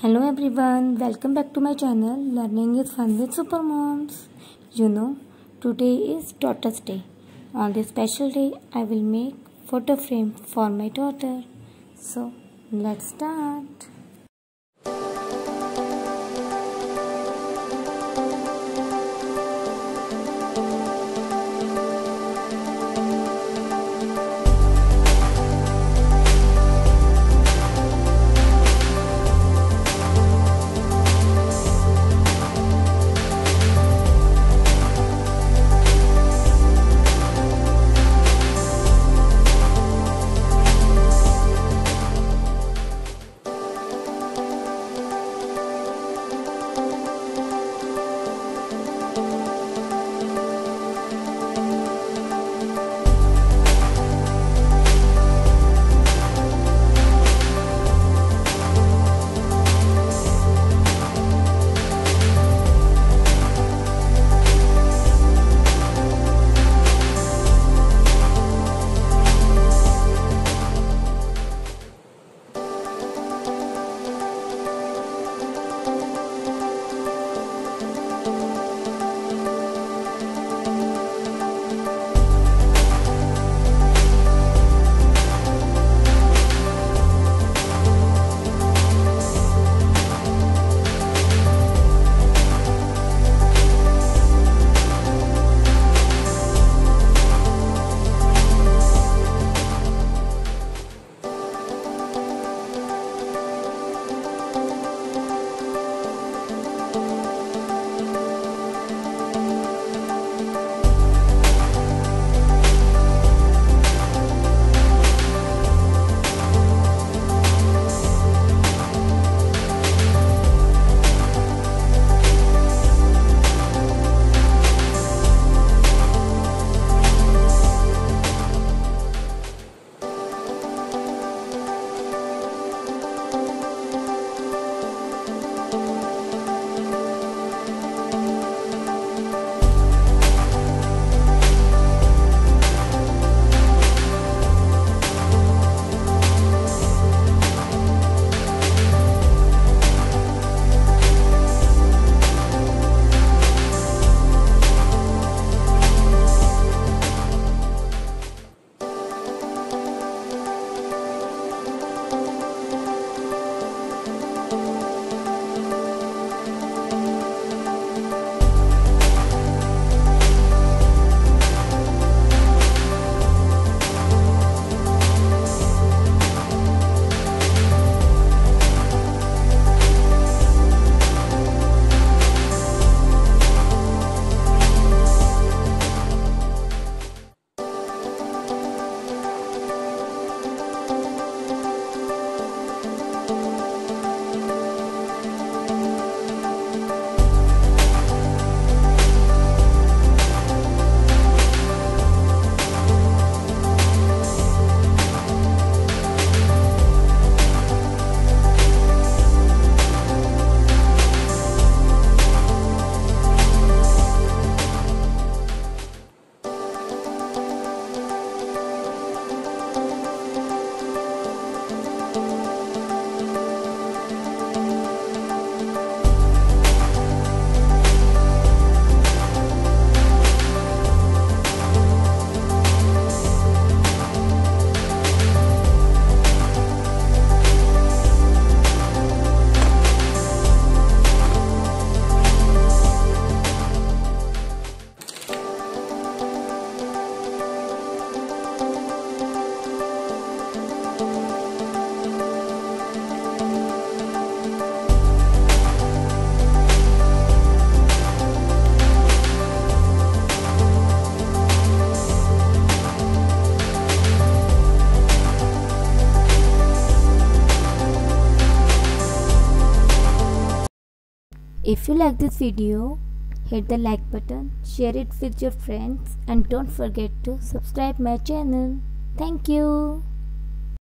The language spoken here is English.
Hello everyone, welcome back to my channel Learning is Fun with Super Moms. You know, today is Daughter's Day. On this special day, I will make photo frame for my daughter. So, let's start. If you like this video, hit the like button, share it with your friends and don't forget to subscribe my channel. Thank you.